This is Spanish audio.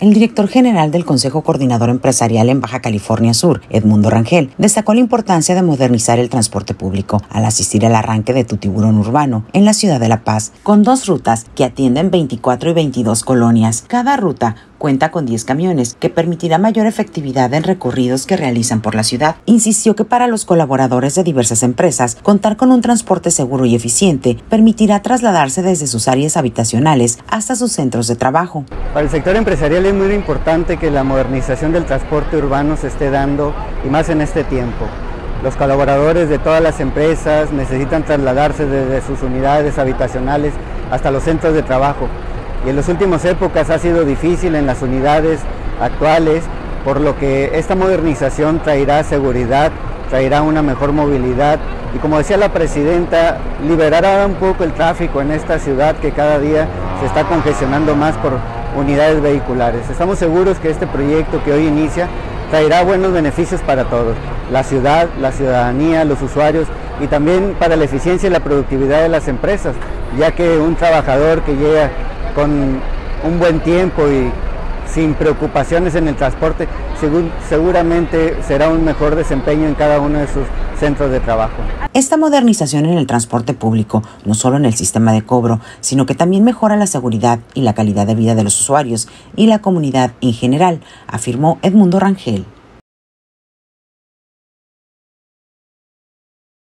El director general del Consejo Coordinador Empresarial en Baja California Sur, Edmundo Rangel, destacó la importancia de modernizar el transporte público al asistir al arranque de Tu Tiburón Urbano en la ciudad de La Paz, con dos rutas que atienden 24 y 22 colonias. Cada ruta cuenta con 10 camiones, que permitirá mayor efectividad en recorridos que realizan por la ciudad. Insistió que para los colaboradores de diversas empresas, contar con un transporte seguro y eficiente permitirá trasladarse desde sus áreas habitacionales hasta sus centros de trabajo. Para el sector empresarial es muy importante que la modernización del transporte urbano se esté dando y más en este tiempo. Los colaboradores de todas las empresas necesitan trasladarse desde sus unidades habitacionales hasta los centros de trabajo y en las últimas épocas ha sido difícil en las unidades actuales, por lo que esta modernización traerá seguridad, traerá una mejor movilidad y como decía la presidenta, liberará un poco el tráfico en esta ciudad que cada día se está congestionando más por unidades vehiculares. Estamos seguros que este proyecto que hoy inicia traerá buenos beneficios para todos, la ciudad, la ciudadanía, los usuarios y también para la eficiencia y la productividad de las empresas, ya que un trabajador que llega con un buen tiempo y sin preocupaciones en el transporte, seguramente será un mejor desempeño en cada uno de sus centros de trabajo. Esta modernización en el transporte público, no solo en el sistema de cobro, sino que también mejora la seguridad y la calidad de vida de los usuarios y la comunidad en general, afirmó Edmundo Rangel.